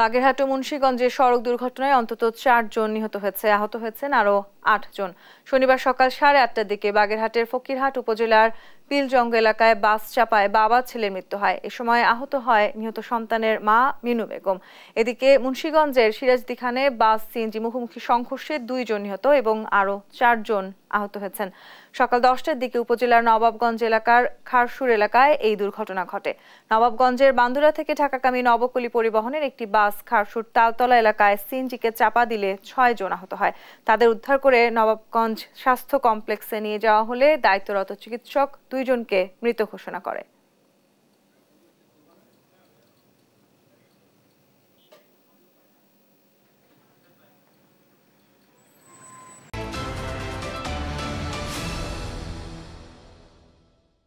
বাগেরহাট ও মুন্সীগঞ্জে সড়ক দুর্ঘটনায় অন্তত চারজন নিহত হয়েছে, আহত হয়েছেন আরও আটজন। শনিবার সকাল সাড়ে আটটার দিকে বাগেরহাটের ফকিরহাট উপজেলার পিলজঙ্গ এলাকায় বাস চাপায় বাবা ছেলের মৃত্যু হয়। এ সময় আহত হয় নিহত সন্তানের মা মিনু বেগম। এদিকে মুন্সীগঞ্জের সিরাজদি খানে বাস, সিএনজি, মুখোমুখি সংঘর্ষে দুইজন নিহত এবং আরও চারজন আহত হয়েছেন। সকাল দশটার দিকে উপজেলার নবাবগঞ্জ এলাকার খারসুর এলাকায় এই দুর্ঘটনা ঘটে। নবাবগঞ্জের বান্দুরা থেকে ঢাকাকামী নবকলি পরিবহনের একটি বাস খারসুর তালতলা এলাকায় সিএনজিকে চাপা দিলে ছয় জন আহত হয়। তাদের উদ্ধার করে নবাবগঞ্জ স্বাস্থ্য কমপ্লেক্সে নিয়ে যাওয়া হলে দায়িত্বরত চিকিৎসক দুইজনকে মৃত ঘোষণা করে।